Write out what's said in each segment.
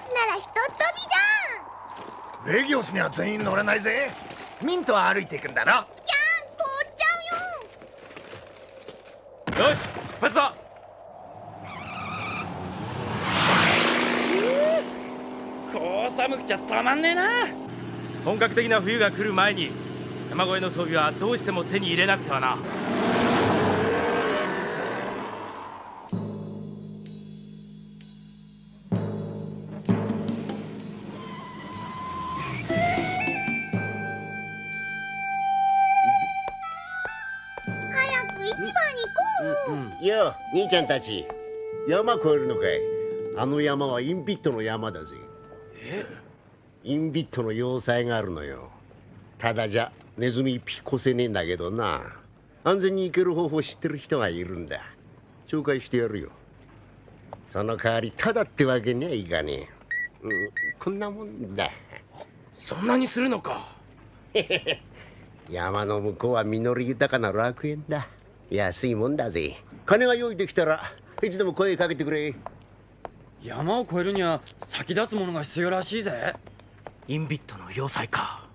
スならひとっ飛びじゃん。レギオスには全員乗れないぜ。ミントは歩いていくんだろ。キャン凍っちゃうよ。よし出発だ。こう寒くちゃたまんねえな。本格的な冬が来る前に山越えの装備はどうしても手に入れなくてはなよ、よう兄ちゃんたち。山越えるのかい。あの山はインビットの山だぜ。インビットの要塞があるのよ。ただじゃネズミ一匹越せねえんだけどな。安全に行ける方法知ってる人がいるんだ。紹介してやるよ。その代わりただってわけにはいかねえ、うん、こんなもんだ。そんなにするのか？山の向こうは実り豊かな楽園だ。安いもんだぜ金が用意できたらいつでも声かけてくれ。山を越えるには先立つものが必要らしいぜ。インビットの要塞か。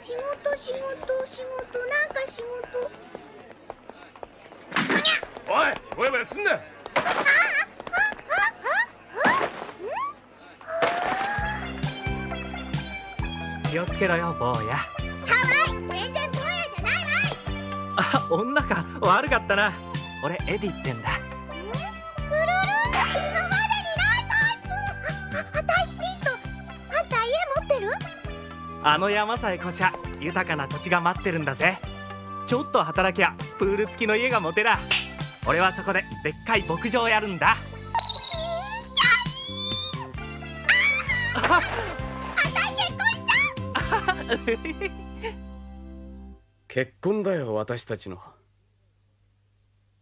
仕事仕事仕事。なんか仕事。おいぼやぼやすん。な気をつけろよ坊やあ女か悪かったな。俺エディってんだ。うるる今までにないタイプ。ああタイピント。あんた家持ってる？あの山さえ越しゃ豊かな土地が待ってるんだぜ。ちょっと働きゃプール付きの家が持てら。俺はそこででっかい牧場をやるんだ。あたい結婚しちゃう 結婚だよ私たちの。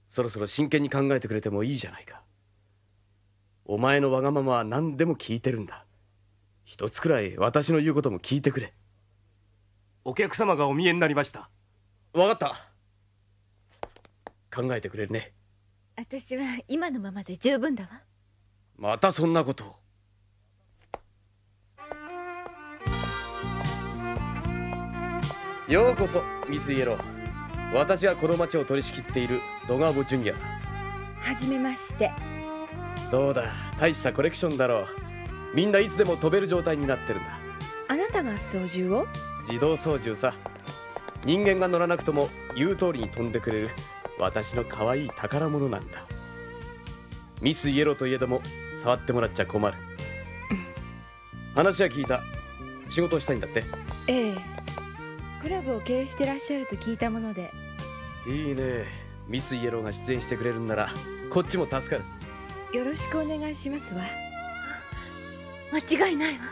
そろそろ真剣に考えてくれてもいいじゃないか。お前のわがままは何でも聞いてるんだ。一つくらい私の言うことも聞いてくれ。お客様がお見えになりました。わかった。考えてくれるね。私は今のままで十分だわ。またそんなことをようこそミスイエロー。私がこの町を取り仕切っているドガーボジュニアだ。はじめまして。どうだ大したコレクションだろう。みんないつでも飛べる状態になってるんだ。あなたが操縦を？自動操縦さ。人間が乗らなくとも言う通りに飛んでくれる。私の可愛い宝物なんだ。ミスイエローといえども触ってもらっちゃ困る。話は聞いた。仕事をしたいんだって？ええクラブを経営してらっしゃると聞いたもので。いいね。ミスイエローが出演してくれるんならこっちも助かる。よろしくお願いしますわ。間違いないわ。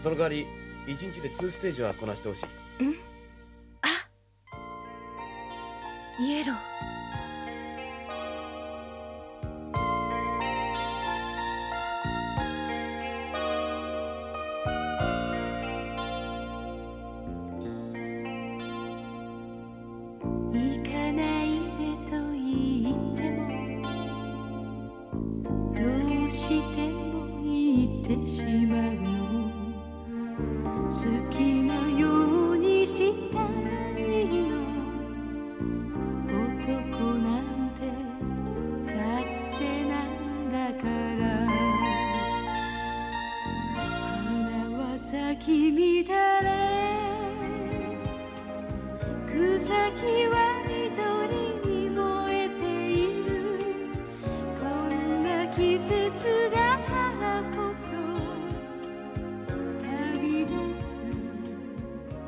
その代わり1日で2ステージはこなしてほしい。イエロー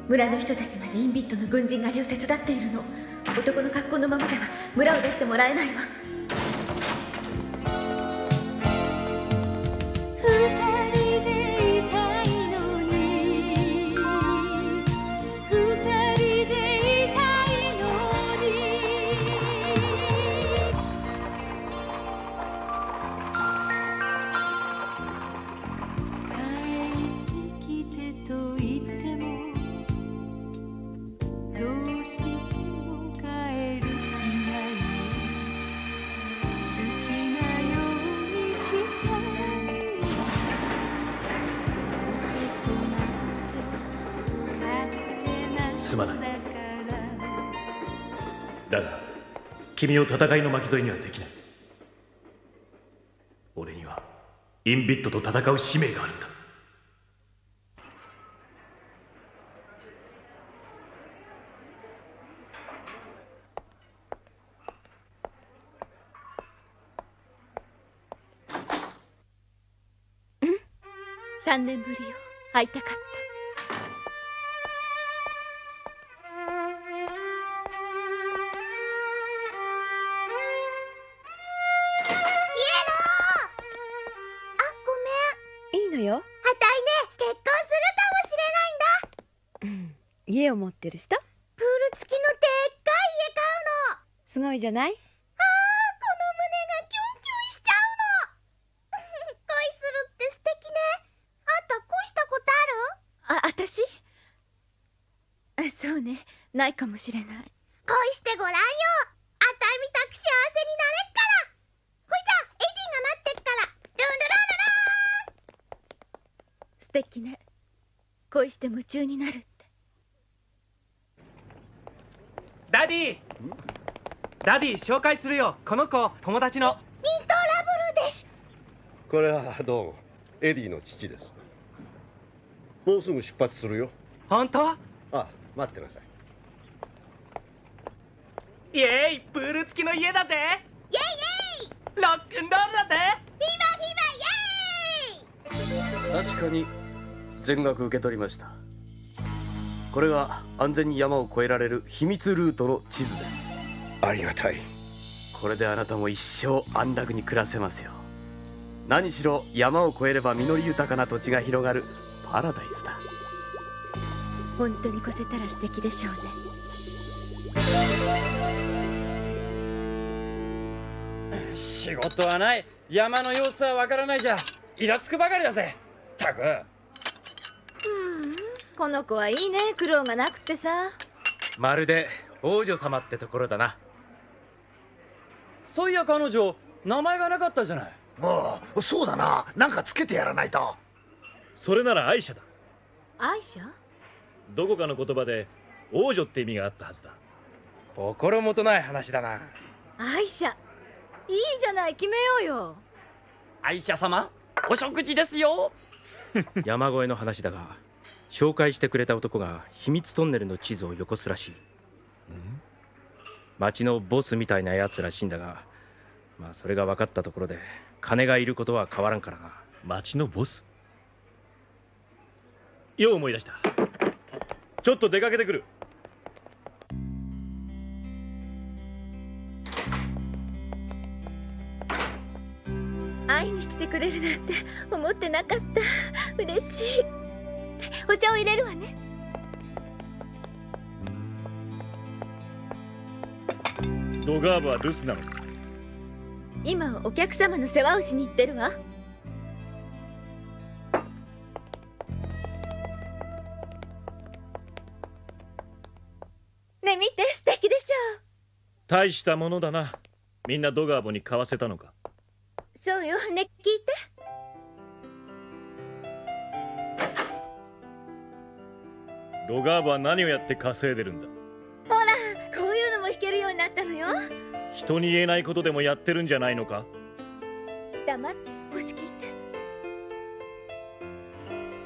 村の人たちまでインビットの軍人狩りを手伝っているの。男の格好のままでは村を出してもらえないわ。君を戦いの巻き添えにはできない。俺にはインビットと戦う使命があるんだ。3年ぶりよ。会いたかった。じゃない？あーこの胸がキュンキュンしちゃうの。恋するって素敵ね。あんた恋したことある？あ私？あそうね。ないかもしれない。恋してごらんよ。あたいみたく幸せになれっから。ほいじゃエディが待ってっから。ルンルラルラ素敵ね。恋して夢中になるって。ダディ Daddy 紹介するよ。この子友達の。ミントラブルです。これはどうもエディの父です。もうすぐ出発するよ。本当？あ待ってなさい。イエーイプール付きの家だぜ。イェイイ！ェイロックンロールだぜ。フィーバーフィーバーイェーイ！確かに全額受け取りました。これが安全に山を越えられる秘密ルートの地図ですありがたい。これであなたも一生安楽に暮らせますよ。何しろ山を越えれば実り豊かな土地が広がるパラダイスだ。本当に越せたら素敵でしょうね。仕事はない。山の様子はわからないじゃ。イラつくばかりだぜ。たく。この子はいいね。苦労がなくてさ。まるで王女様ってところだなそういや彼女名前がなかったじゃない。もうそうだな。なんかつけてやらないと。それなら愛車だ。アイシャ？どこかの言葉で王女って意味があったはずだ。心もとない話だな。アイシャ。いいじゃない決めようよ。愛車様お食事ですよ。山越えの話だが紹介してくれた男が秘密トンネルの地図をよこすらしい町のボスみたいなやつらしいんだがまあそれが分かったところで金がいることは変わらんからな。町のボス？よう思い出した。ちょっと出かけてくる。会いに来てくれるなんて思ってなかった。嬉しい。お茶を入れるわねドガーブは留守なの今お客様の世話をしに行ってるわ。ね見て素敵でしょ。大したものだな。みんなドガーボに買わせたのか？そうよ。ね聞いて。ドガーボは何をやって稼いでるんだ？よ。人に言えないことでもやってるんじゃないのか？黙って少し聞いて。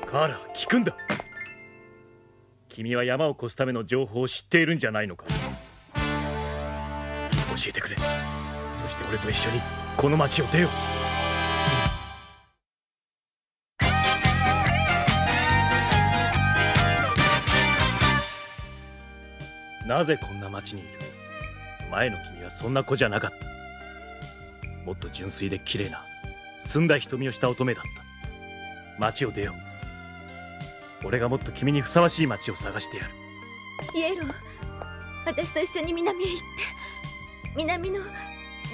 カーラ聞くんだ。君は山を越すための情報を知っているんじゃないのか？教えてくれ。そして俺と一緒にこの町を出よう。なぜこんな町にいる？前の君はそんな子じゃなかった。もっと純粋で綺麗な澄んだ瞳をした乙女だった。町を出よう。俺がもっと君にふさわしい町を探してやる。イエロー私と一緒に南へ行って南のど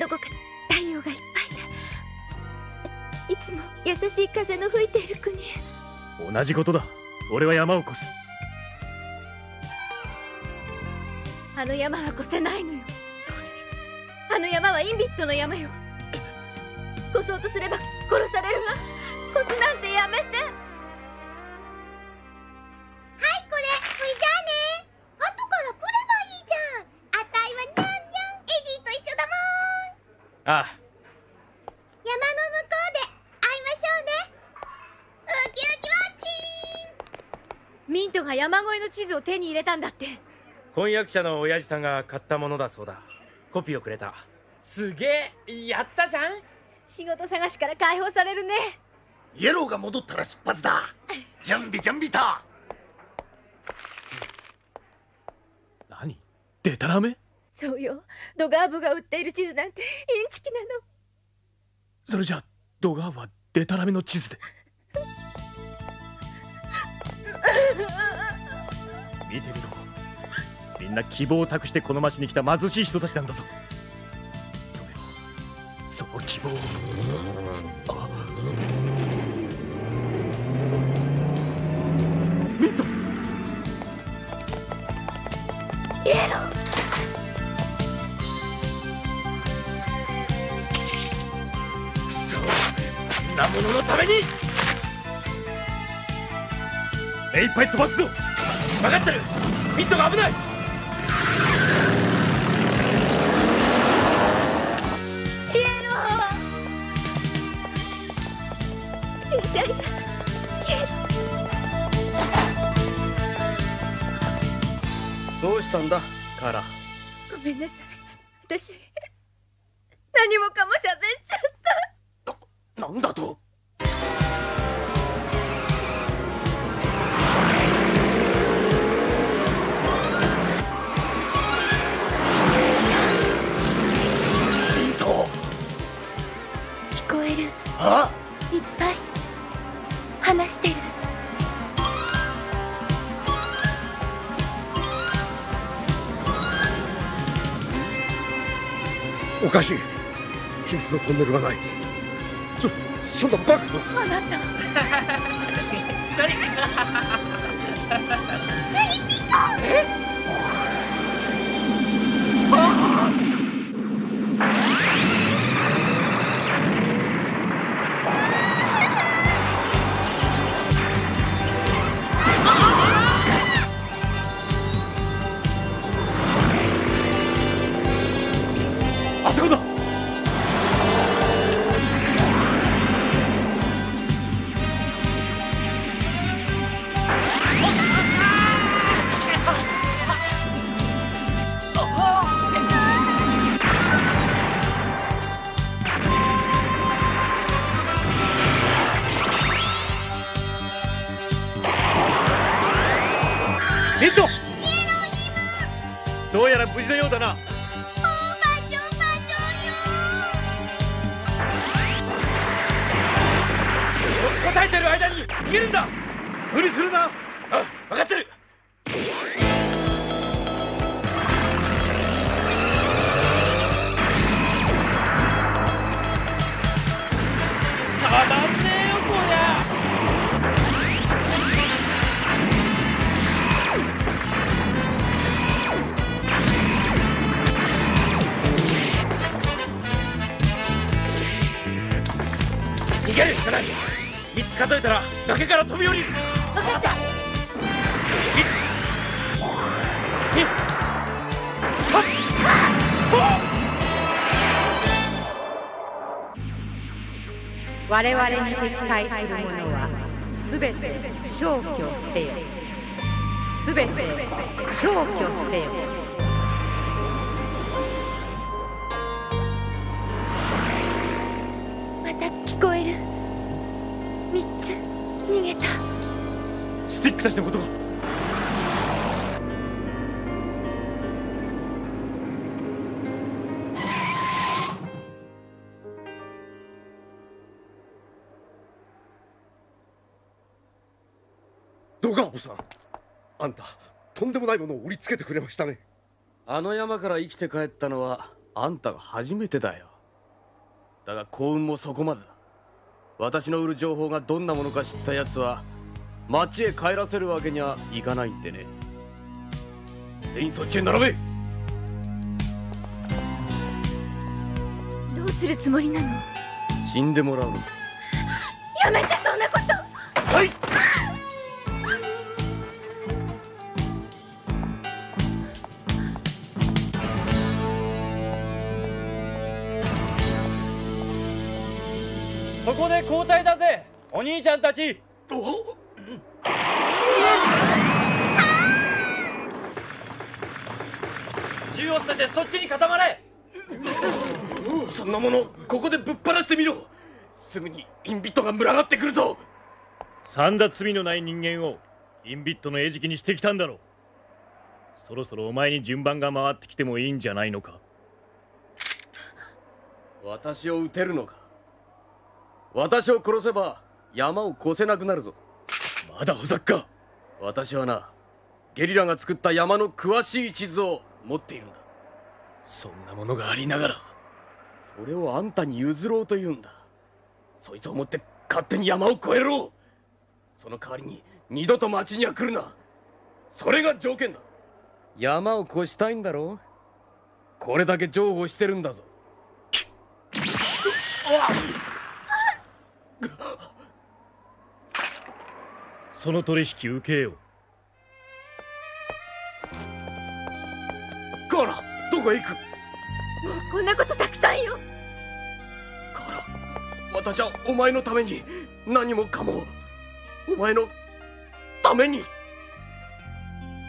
こか太陽がいっぱいでいつも優しい風の吹いている国へ。同じことだ。俺は山を越す。あの山は越せないのよあの山はインビットの山よ。越そうとすれば殺されるわ。越すなんてやめて。はいこれほいじゃあね。後から来ればいいじゃん。あたいはニャンニャンエディと一緒だもん。ああ。山の向こうで会いましょうね。ウキウキウォッチン。ミントが山越えの地図を手に入れたんだって。婚約者の親父さんが買ったものだそうだコピーをくれた。すげえやったじゃん。仕事探しから解放されるね。イエローが戻ったら出発だ。準備準備と。何？デタラメそうよ。ドガーブが売っている地図なんてインチキなの。それじゃあドガーブはデタラメの地図で。見てみろみんな希望を託してこの町に来た貧しい人たちなんだぞ。それをその希望を。あミントイエロー。なもののために。目いっぱい飛ばすぞ。分かってる。ミントが危ないしたんだカラ。ごめんなさい。私何もかもおかしい秘密のトンネルがない。そそんなバカな。あなた。無理するな。あ分かってる。たまんねえよこりゃ。逃げるしかない。3つ数えたら崖から飛び降りる。我々に敵対する者は全て消去せよ。全て消去せよ。たちのことが。ドガーさん。あんたとんでもないものを売りつけてくれましたね。あの山から生きて帰ったのはあんたが初めてだよ。だが幸運もそこまでだ。私の売る情報がどんなものか知った奴は町へ帰らせるわけにはいかないんでね。全員そっちへ並べ。どうするつもりなの？死んでもらう。のやめてそんなこと。はい。そこで交代だぜ。お兄ちゃんたち銃を捨ててそっちに固まれ。そんなものここでぶっ放してみろ。すぐにインビットが群がってくるぞ。三だ罪のない人間をインビットの餌食にしてきたんだろう。そろそろお前に順番が回ってきてもいいんじゃないのか。私を撃てるのか。私を殺せば山を越せなくなるぞ。まだほざっか。私はなゲリラが作った山の詳しい地図を持っているんだそんなものがありながらそれをあんたに譲ろうというんだ。そいつを持って勝手に山を越えろ。その代わりに二度と町には来るな。それが条件だ。山を越したいんだろこれだけ譲歩してるんだぞ。その取引受けようこへ行く。もうこんなことたくさんよ。カーラ私はお前のために何もかもお前のために。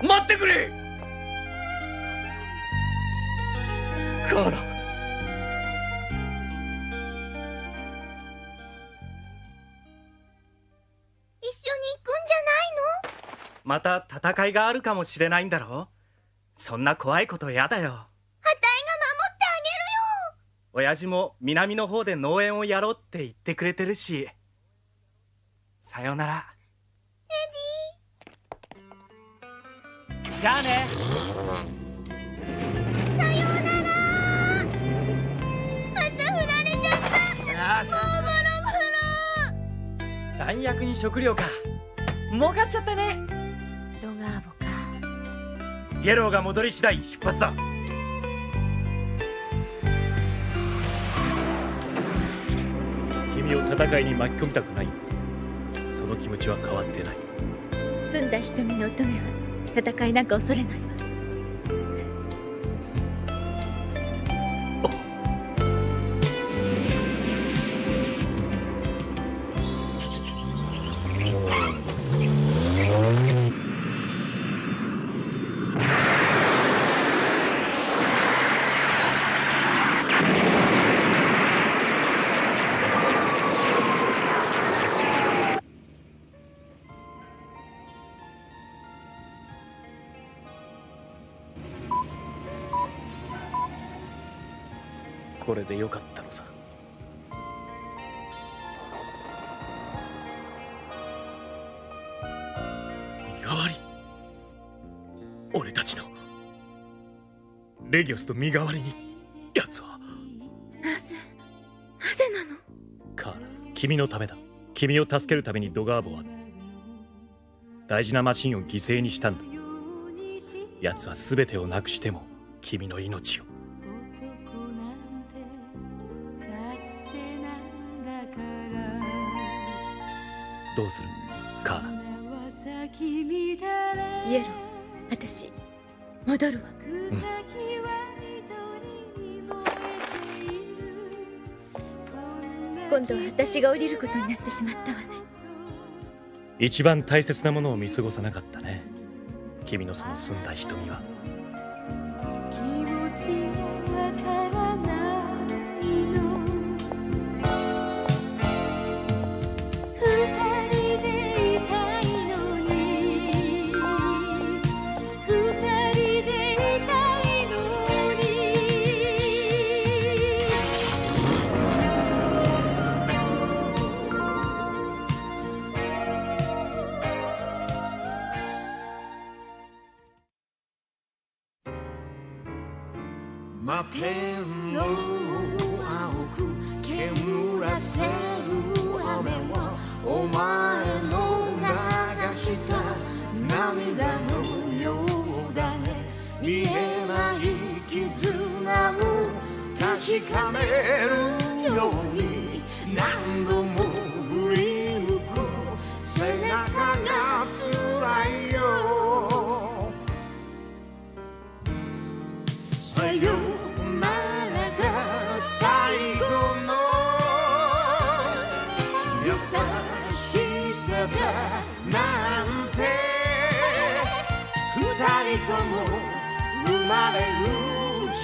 待ってくれ。カーラ一緒に行くんじゃないの？また戦いがあるかもしれないんだろそんな怖いことやだよ親父も南の方で農園をやろうって言ってくれてるし。さよなら。エディじゃあね。さようなら。また振られちゃった。もうボロボロ。弾薬に食料か。儲かっちゃったね。ドガーボか。イエローが戻り次第出発だ君を戦いに巻き込みたくない。その気持ちは変わってない。澄んだ瞳の乙女は戦いなんか恐れないわ。でよかったのさ。身代わり。俺たちの。レギオスと身代わりに。奴は。なぜなぜなの？カーラ君のためだ。君を助けるためにドガーボは。大事なマシンを犠牲にしたんだ。奴は全てをなくしても君の命をどうする？カーライエロー私戻るわ。今度は私が降りることになってしまったわね。一番大切なものを見過ごさなかったね。君のその澄んだ瞳は見えない絆を確かめるように何度も振り向く背中が辛いよさ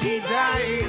る